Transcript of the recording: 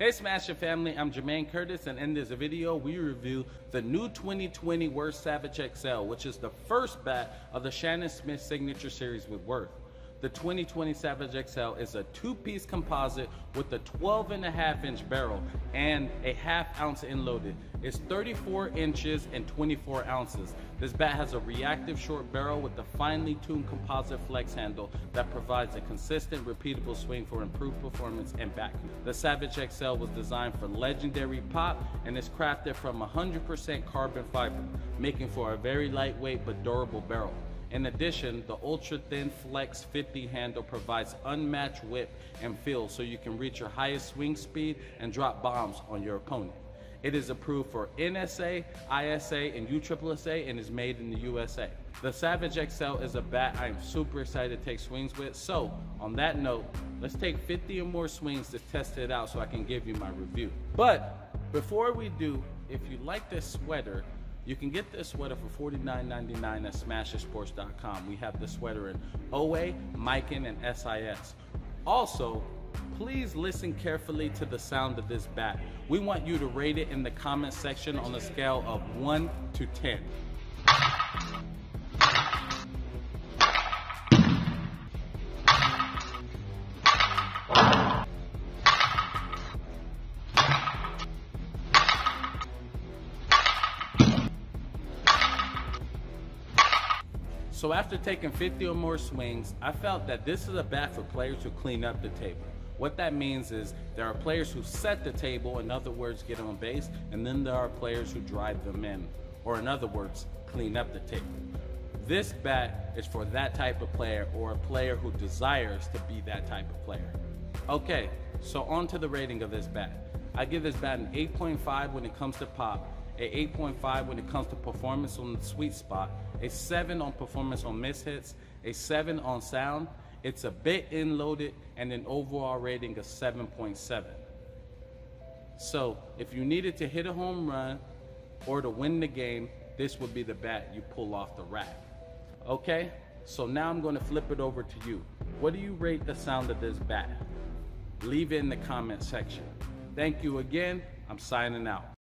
Hey Smasher family, I'm Jermaine Curtis and in this video we review the new 2020 Worth SAVIJ XL which is the first bat of the Shannon Smith Signature Series with Worth. The 2020 SAVIJ XL is a two-piece composite with a 12 and a half inch barrel and a half ounce loaded. It's 34 inches and 24 ounces. This bat has a reactive short barrel with a finely tuned composite flex handle that provides a consistent, repeatable swing for improved performance and back. The SAVIJ XL was designed for legendary pop and is crafted from 100% carbon fiber, making for a very lightweight but durable barrel. In addition, the Ultra Thin Flex 50 handle provides unmatched whip and feel so you can reach your highest swing speed and drop bombs on your opponent. It is approved for NSA, ISA, and USSSA and is made in the USA. The SAVIJ XL is a bat I am super excited to take swings with. So, on that note, let's take 50 or more swings to test it out so I can give you my review. But before we do, if you like this sweater, you can get this sweater for $49.99 at smashitsports.com. We have the sweater in OA, Mikan, and SIS. Also, please listen carefully to the sound of this bat. We want you to rate it in the comment section on a scale of 1 to 10. So after taking 50 or more swings, I felt that this is a bat for players who clean up the table. What that means is there are players who set the table, in other words, get on base, and then there are players who drive them in, or in other words, clean up the table. This bat is for that type of player or a player who desires to be that type of player. Okay, so on to the rating of this bat. I give this bat an 8.5 when it comes to pop, a 8.5 when it comes to performance on the sweet spot, a 7 on performance on mishits, a 7 on sound. It's a bit in loaded and an overall rating of 7.7. So if you needed to hit a home run or to win the game, this would be the bat you pull off the rack. Okay, so now I'm going to flip it over to you. What do you rate the sound of this bat? Leave it in the comment section. Thank you again. I'm signing out.